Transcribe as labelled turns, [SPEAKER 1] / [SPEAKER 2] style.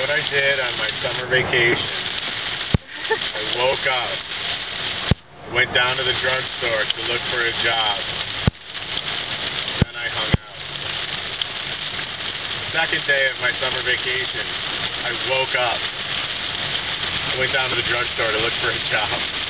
[SPEAKER 1] What I did on my summer vacation. I woke up, went down to the drugstore to look for a job. Then I hung out. Second day of my summer vacation, I woke up, went down to the drugstore to look for a job.